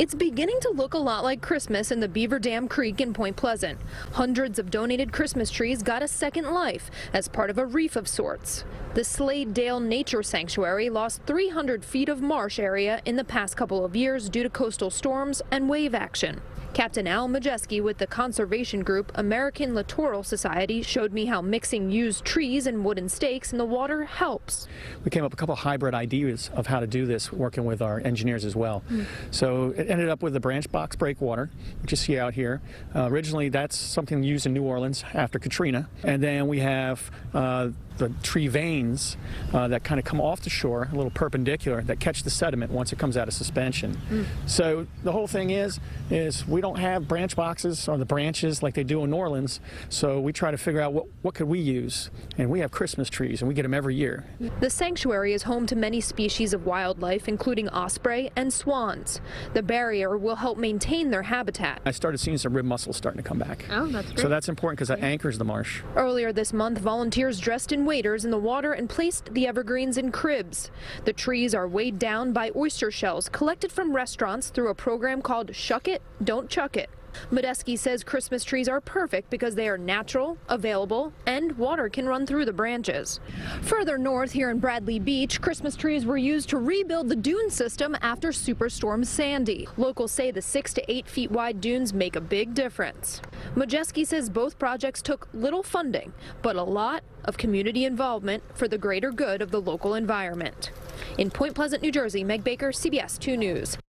It's beginning to look a lot like Christmas in the Beaver Dam Creek in Point Pleasant. Hundreds of donated Christmas trees got a second life as part of a reef of sorts. The Slade Dale Nature Sanctuary lost 300 feet of marsh area in the past couple of years due to coastal storms and wave action. Captain Al Modjeski with the conservation group American Littoral Society showed me how mixing used trees and wooden stakes in the water helps. We came up with a couple hybrid ideas of how to do this, working with our engineers as well. Mm. So it ended up with the branch box breakwater, which you see out here. Uh, originally, that's something used in New Orleans after Katrina. And then we have uh, the tree vanes uh, that kind of come off the shore, a little perpendicular, that catch the sediment once it comes out of suspension. Mm. So the whole thing is, is we don't have branch boxes or the branches like they do in New Orleans. So we try to figure out what, what could we use. And we have Christmas trees and we get them every year. The sanctuary is home to many species of wildlife, including osprey and swans. The barrier will help maintain their habitat. I started seeing some rib mussels starting to come back. Oh, that's great. So that's important because that anchors the marsh. Earlier this month, volunteers dressed in waders in the water and placed the evergreens in cribs. The trees are weighed down by oyster shells collected from restaurants through a program called Shuck It, Don't Chuck It. Modjeski says Christmas trees are perfect because they are natural, available, and water can run through the branches. Further north here in Bradley Beach, Christmas trees were used to rebuild the dune system after Superstorm Sandy. Locals say the six to eight feet wide dunes make a big difference. Modjeski says both projects took little funding, but a lot of community involvement for the greater good of the local environment. In Point Pleasant, New Jersey, Meg Baker, CBS 2 News.